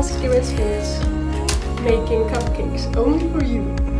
positive experience making cupcakes only for you.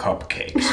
cupcakes.